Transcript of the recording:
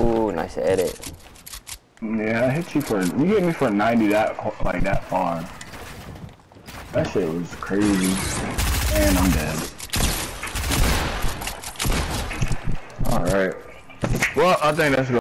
Ooh, nice edit. Yeah, I hit you for you hit me for 90 that like that far. That shit was crazy. And I'm dead. Alright. Well, I think that's good.